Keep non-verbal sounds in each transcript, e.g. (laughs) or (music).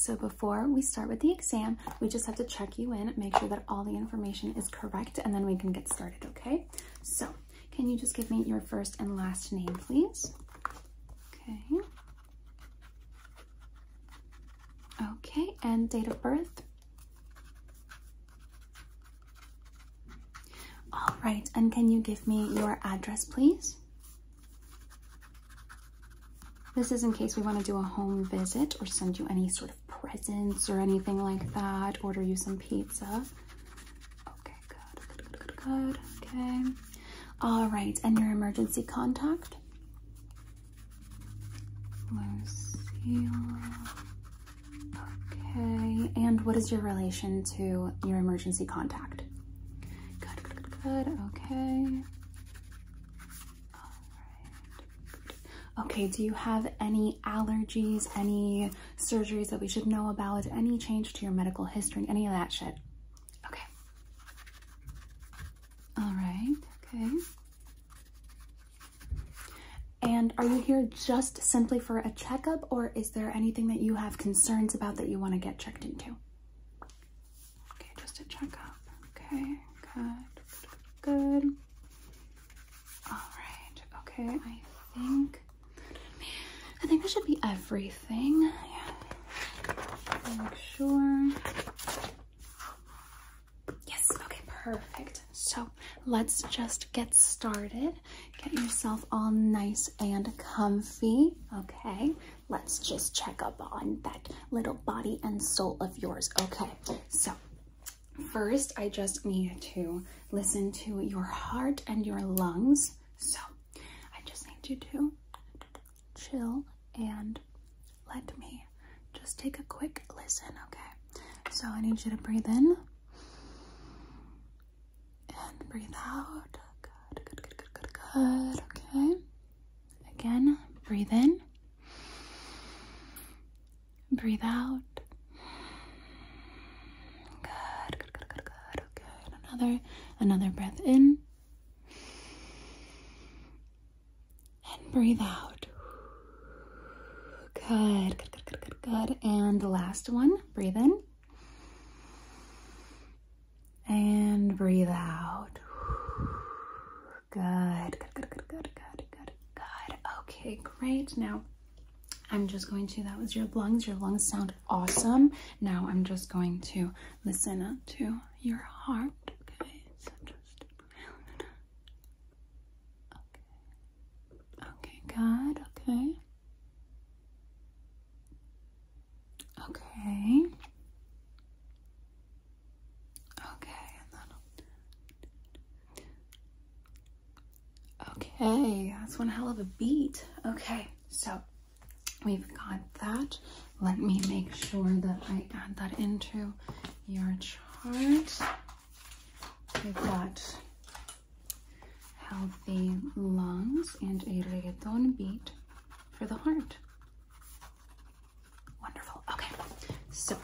so before we start with the exam, we just have to check you in, make sure that all the information is correct, and then we can get started, okay? So, can you just give me your first and last name, please? Okay. Okay, and date of birth? All right, and can you give me your address, please? This is in case we want to do a home visit or send you any sort of presents or anything like that, order you some pizza. Okay, good, good, good, good, good. Okay. All right, and your emergency contact? Lucille. Okay, and what is your relation to your emergency contact? Good, good, good, good. Okay. All right. Okay, do you have any allergies, any surgeries that we should know about, any change to your medical history, any of that shit? Okay. All right, okay. And are you here just simply for a checkup or is there anything that you have concerns about that you want to get checked into? Okay, just a checkup. Okay, good, good. All right, okay, I think, think this should be everything. Yeah. Make sure. Yes, okay, perfect. So let's just get started. Get yourself all nice and comfy. Okay, let's just check up on that little body and soul of yours. Okay, so first I just need to listen to your heart and your lungs. So I just need you to chill and let me just take a quick listen, okay? So I need you to breathe in and breathe out. Good, good, good, good, good, good. Okay. Again, breathe in. Breathe out. Good, good, good, good, good. Okay. Another, another breath in. And breathe out. Good, good, good, good, good, good. And the last one, breathe in. And breathe out. Good, good, good, good, good, good, good, good. Okay, great. Now, I'm just going to, that was your lungs. Your lungs sound awesome. Now, I'm just going to listen to your heart. Okay, okay. Okay, good, okay. Okay. Okay, Okay, that's one hell of a beat. Okay, so we've got that. Let me make sure that I add that into your chart. We've got healthy lungs and a reggaeton beat for the heart. Wonderful. Okay, so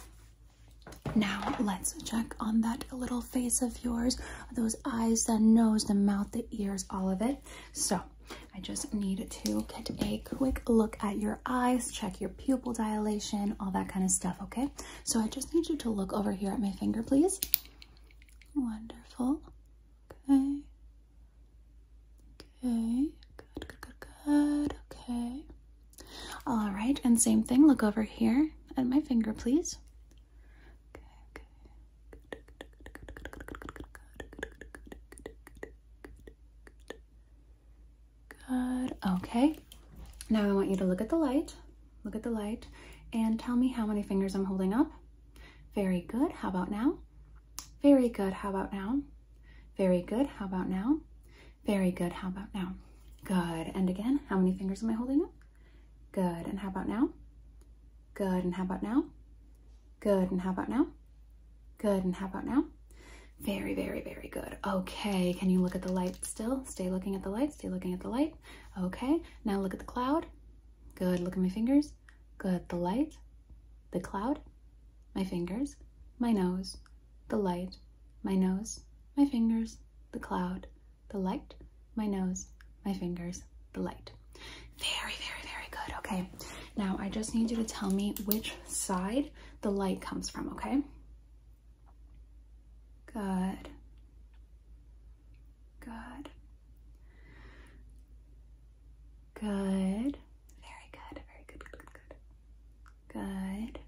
now let's check on that little face of yours, those eyes, the nose, the mouth, the ears, all of it. So I just need to get a quick look at your eyes, check your pupil dilation, all that kind of stuff, okay? So I just need you to look over here at my finger, please. Wonderful. Okay. Okay. Good, good, good, good. Okay. All right, and same thing, look over here at my finger, please. Good, okay. Now I want you to look at the light, look at the light, and tell me how many fingers I'm holding up. Very good, how about now? Very good, how about now? Very good, how about now? Very good, how about now? Good, and again, how many fingers am I holding up? Good, and how about now? Good, and how about now? Good, and how about now? Good, and how about now? Very, very, very good. Okay, can you look at the light still? Stay looking at the light, stay looking at the light. Okay, now look at the cloud. Good, look at my fingers. Good, the light, the cloud, my fingers, my nose, the light, my nose, my fingers, the cloud, the light, my nose, my fingers, the light. Very, very, very good. Okay, Now I just need you to tell me which side the light comes from, okay? Good. Good. Good. Very good. Very good. Good. Good.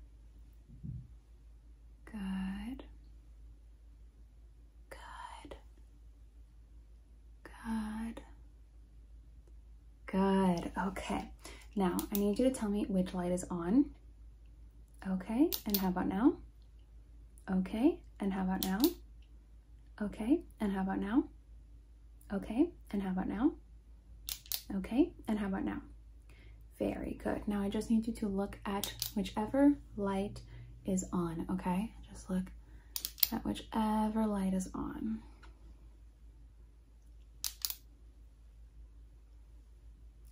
Good. Good. Good. Good. Good. Good. Okay. Now I need you to tell me which light is on. Okay. And how about now? Okay. And how about now? Okay. And how about now? Okay. And how about now? Okay. And how about now? Very good. Now I just need you to look at whichever light is on, okay? Just look at whichever light is on.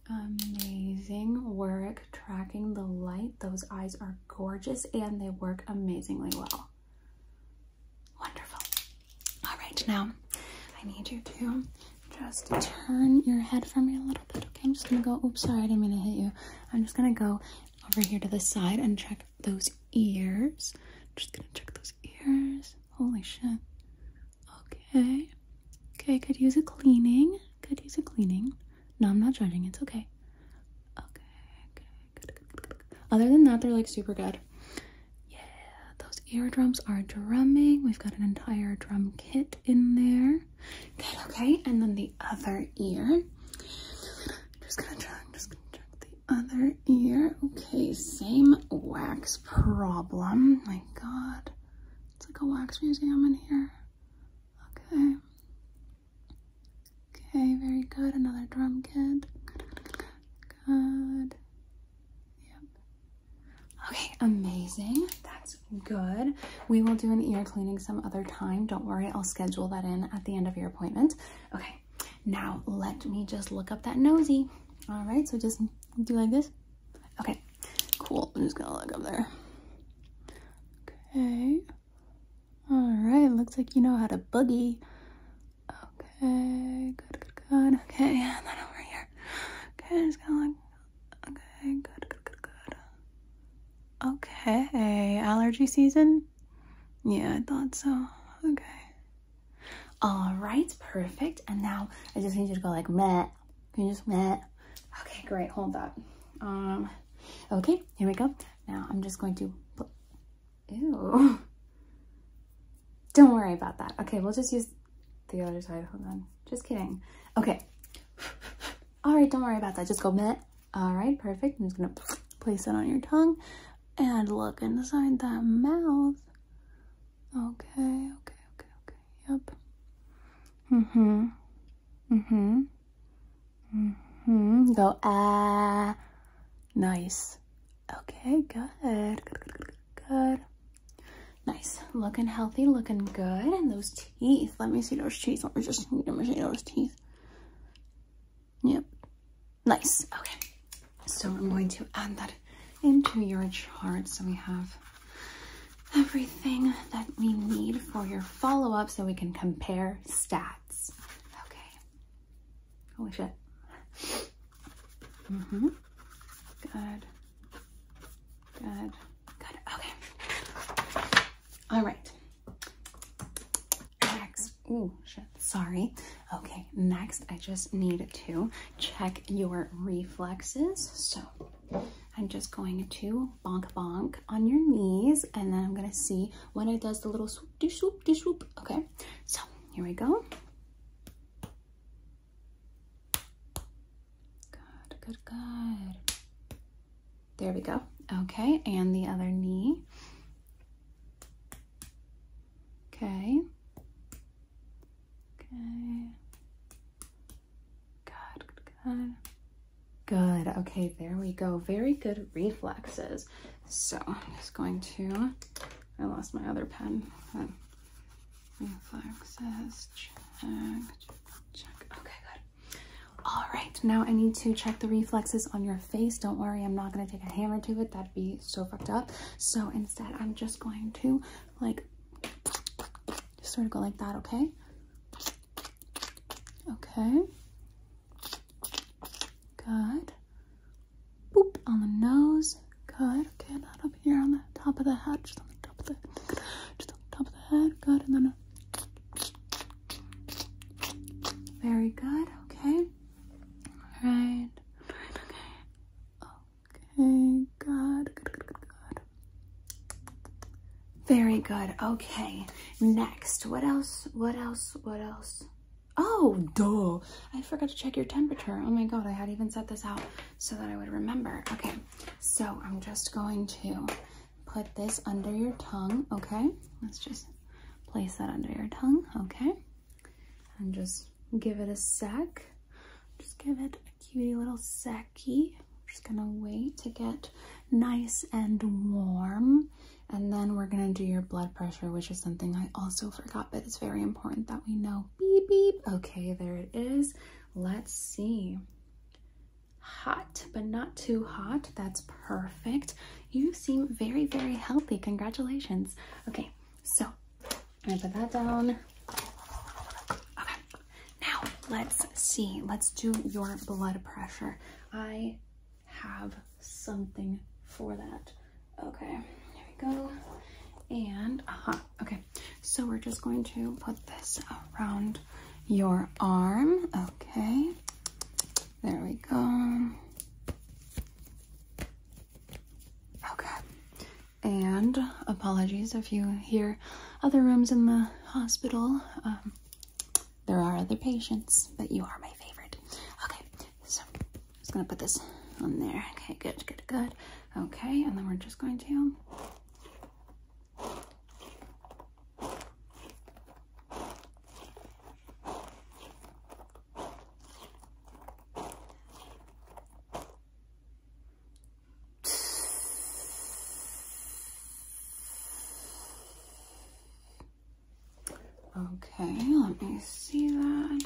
Amazing work tracking the light. Those eyes are gorgeous and they work amazingly well. Wonderful. All right, now I need you to just turn your head for me a little bit. Okay, I'm just gonna go. Oops, sorry, I didn't mean to hit you. I'm just gonna go over here to the side and check those ears. Just gonna check those ears. Holy shit. Okay. Okay, could use a cleaning. Could use a cleaning. No, I'm not judging. It's okay. Okay. Other than that, they're like super good. Yeah, those eardrums are drumming. We've got an entire drum kit in there. Good, okay. And then the other ear. Just gonna check, just gonna check the other ear. Okay, same wax problem. My god. It's like a wax museum in here. Okay. Okay, very good. Another drum kit. Good. Yep. Okay, amazing. That's good. We will do an ear cleaning some other time. Don't worry, I'll schedule that in at the end of your appointment. Okay, now let me just look up that nosy. All right, so just do like this. Okay, cool. I'm just gonna look up there. Okay. All right, looks like you know how to boogie. Okay, good, good. Okay, and then over here. Okay, just kind of like, okay, good, good, good, good. Okay, allergy season? Yeah, I thought so. Okay. All right, perfect. And now I just need you to go like meh. Can you just meh? Okay, great. Hold that. Um, okay, here we go. Now I'm just going to ew. (laughs) Don't worry about that. Okay, we'll just use the other side. Hold on. Just kidding. Okay. All right, don't worry about that. Just go meh. All right, perfect. I'm just gonna place it on your tongue and look inside that mouth. Okay, okay, okay, okay. Yep. Mm-hmm. Mm-hmm. Mm-hmm. Go ah. Nice. Okay, good. Good, good, good, good, good. Nice. Looking healthy, looking good. And those teeth. Let me see those teeth. Let me just let me see those teeth. Yep. Nice. Okay. So I'm going to add that into your chart so we have everything that we need for your follow-up so we can compare stats. Okay. Holy shit. Mm-hmm. Good. Good. Good. Okay. All right. Next. Oh, shit. Sorry. Okay. Next, I just need to check your reflexes. So I'm just going to bonk bonk on your knees and then I'm to see when it does the little swoop de swoop de swoop. Okay. So here we go. Good, good, good. There we go. Okay, and the other knee. Okay. Okay. Good, good, good. Good. Okay, there we go. Very good reflexes. So I'm just going to, I lost my other pen. Reflexes, check, check. Okay, good. All right, now I need to check the reflexes on your face. Don't worry, I'm not gonna take a hammer to it. That'd be so fucked up. So instead, I'm just going to like, just sort of go like that, okay? Okay. Good. Boop. on the nose. Good. Okay, not up here on the top of the head, just on the top of the, just on the top of the head. Good, and then. Very good. Okay. All right. Okay. Good. Good. Good. Good. Good. Very good. Okay. Next, what else? What else? What else? Oh, duh. I forgot to check your temperature. Oh my god, I had even set this out so that I would remember. Okay, so I'm just going to put this under your tongue, okay? Let's just place that under your tongue, okay? And just give it a sec. Just give it a cutie little secky. I'm just gonna wait to get nice and warm. And then we're gonna do your blood pressure, which is something I also forgot, but it's very important that we know. Beep, beep. Okay, there it is. Let's see. Hot, but not too hot. That's perfect. You seem very, very healthy. Congratulations. Okay, so I'm gonna put that down. Okay, now let's see. Let's do your blood pressure. I have something for that. Okay go. And, uh-huh, okay. So we're just going to put this around your arm. Okay. There we go. Okay. And apologies if you hear other rooms in the hospital. Um, there are other patients, but you are my favorite. Okay, so I'm just gonna put this on there. Okay, good, good, good. Okay, and then we're just going to Okay, let me see that.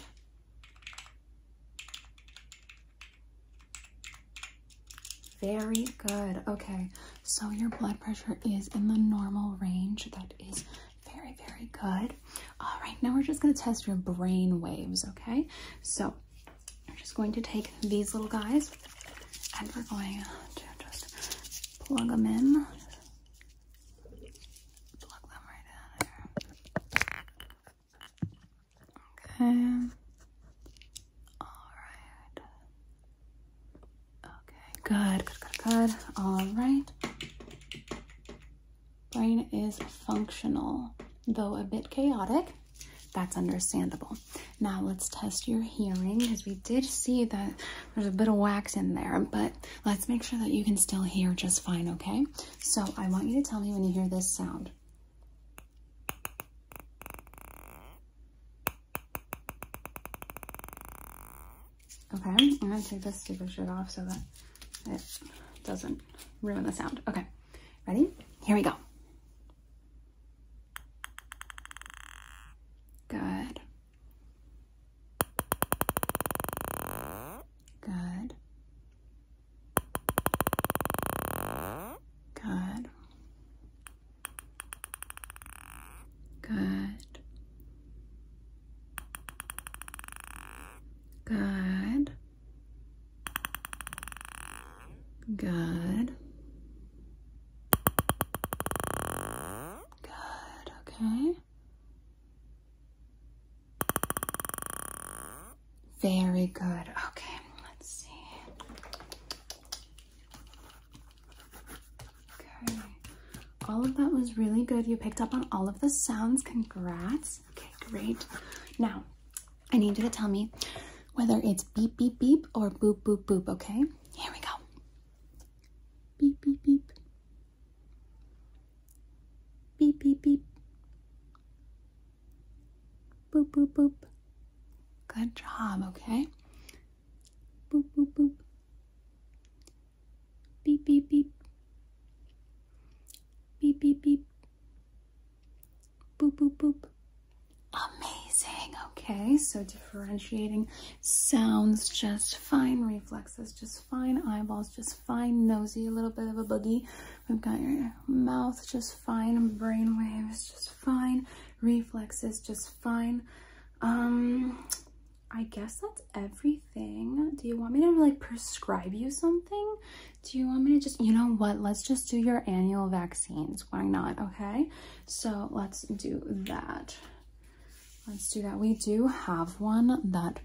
Very good. Okay, so your blood pressure is in the normal range. That is very, very good. All right, now we're just going to test your brain waves, okay? So I'm just going to take these little guys and we're going to just plug them in Okay. All right. Okay, good, good, good, good. All right. Brain is functional, though a bit chaotic. That's understandable. Now let's test your hearing because we did see that there's a bit of wax in there, but let's make sure that you can still hear just fine, okay? So I want you to tell me when you hear this sound. Okay, I'm gonna take this stupid shit off so that it doesn't ruin the sound. Okay, ready? Here we go. Good. Good. Good. Good. Good. Good. Good, okay. Very good. Okay, let's see. Okay. All of that was really good. You picked up on all of the sounds. Congrats. Okay, great. Now, I need you to tell me whether it's beep, beep, beep or boop, boop, boop, okay? Here we go. Beep, beep, beep. Beep, beep, beep. Boop, boop, boop. Good job, okay? Boop, boop, boop. Beep, beep, beep. Beep, beep, beep. Boop, boop, boop. Amazing. Okay, so differentiating sounds just fine, reflexes just fine, eyeballs just fine, nosy, a little bit of a boogie. We've got your mouth just fine, brain waves just fine, reflexes just fine. Um, I guess that's everything. Do you want me to like prescribe you something? Do you want me to just, you know what? Let's just do your annual vaccines. Why not? Okay. So let's do that. Let's do that. We do have one that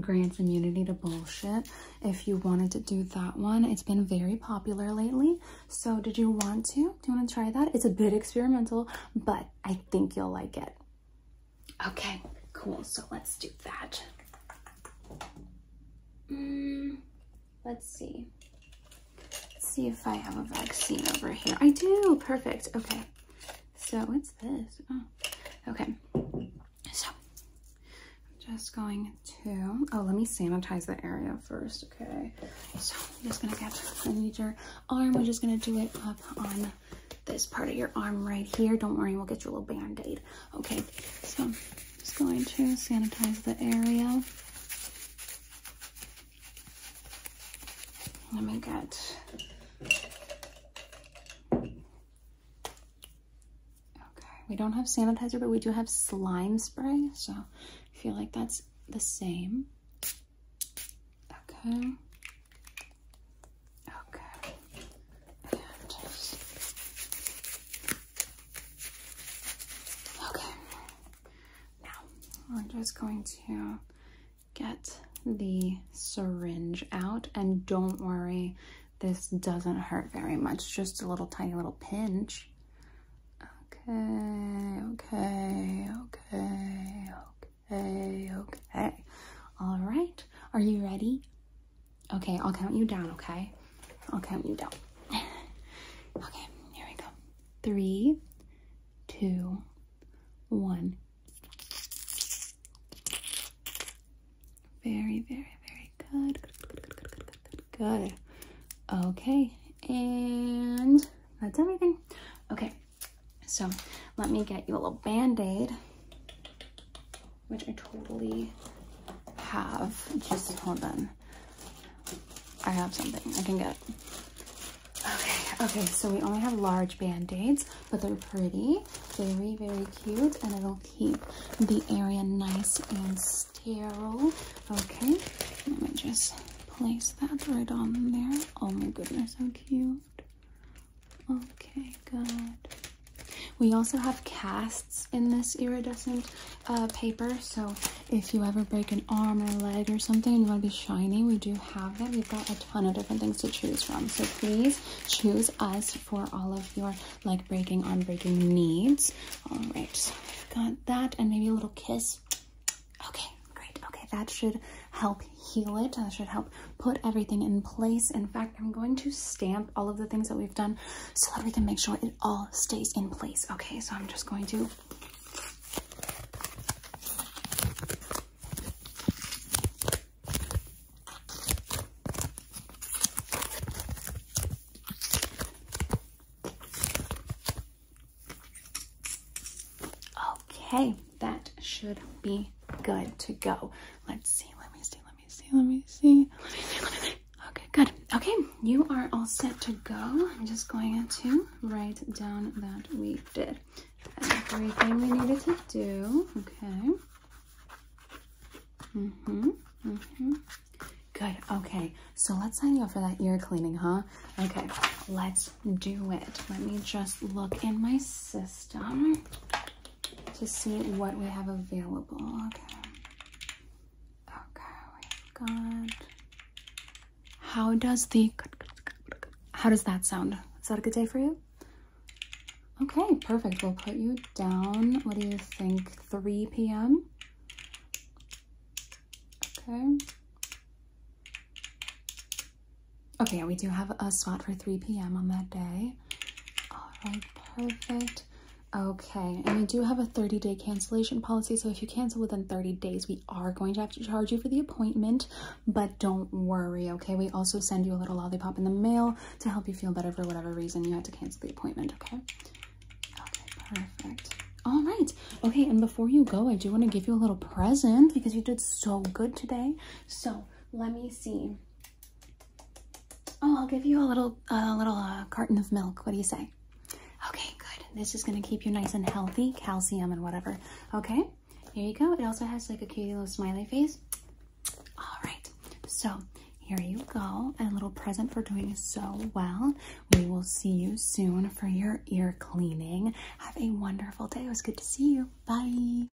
grants immunity to bullshit. If you wanted to do that one, it's been very popular lately. So did you want to? Do you want to try that? It's a bit experimental, but I think you'll like it. Okay, cool. So let's do that. Mm, let's see. Let's see if I have a vaccine over here. I do. Perfect. Okay. So what's this? Oh, okay. So I'm just going to, oh, let me sanitize the area first. Okay. So I'm just going to get, I need your arm. We're just going to do it up on this part of your arm right here. Don't worry, we'll get you a little band-aid. Okay, so just going to sanitize the area. Let me get Okay, we don't have sanitizer, but we do have slime spray, so I feel like that's the same. Okay. We're just going to get the syringe out, and don't worry, this doesn't hurt very much, just a little tiny little pinch. Okay, okay, okay, okay, okay. All right, are you ready? Okay, I'll count you down, okay? I'll count you down. (laughs) okay, here we go. Three, two, one. Very, very, very good. Good, good, good, good, good, good. Okay, and that's everything. Okay, so let me get you a little band-aid, which I totally have. Just hold on. I have something I can get. Okay, so we only have large band-aids, but they're pretty, very, very cute, and it'll keep the area nice and sterile. Okay, let me just place that right on there. Oh my goodness, how cute. Okay, good. We also have casts in this iridescent uh, paper, so if you ever break an arm or leg or something and you want to be shiny, we do have them. We've got a ton of different things to choose from, so please choose us for all of your leg breaking, arm breaking needs. All right, so we've got that and maybe a little kiss. Okay, great. Okay, that should help heal it. That should help put everything in place. In fact, I'm going to stamp all of the things that we've done so that we can make sure it all stays in place. Okay, so I'm just going to Okay, that should be good to go. Let's see, let me see, let me see. Okay, good. Okay, you are all set to go. I'm just going to write down that we did everything we needed to do. Okay. Mm-hmm. Mm-hmm. Good. Okay. So let's sign you up for that ear cleaning, huh? Okay. Let's do it. Let me just look in my system to see what we have available. Okay. Okay. How does the. How does that sound? Is that a good day for you? Okay, perfect. We'll put you down. What do you think? 3 p.m.? Okay. Okay, yeah, we do have a spot for 3 p.m. on that day. All right, perfect. Okay, and we do have a 30 day cancellation policy. So if you cancel within 30 days, we are going to have to charge you for the appointment. But don't worry, okay? We also send you a little lollipop in the mail to help you feel better for whatever reason you had to cancel the appointment, okay? Okay, perfect. All right. Okay, and before you go, I do want to give you a little present because you did so good today. So let me see. Oh, I'll give you a little, a uh, little uh, carton of milk. What do you say? This is going to keep you nice and healthy, calcium and whatever. Okay, here you go. It also has like a cute little smiley face. All right, so here you go. A little present for doing so well. We will see you soon for your ear cleaning. Have a wonderful day. It was good to see you. Bye.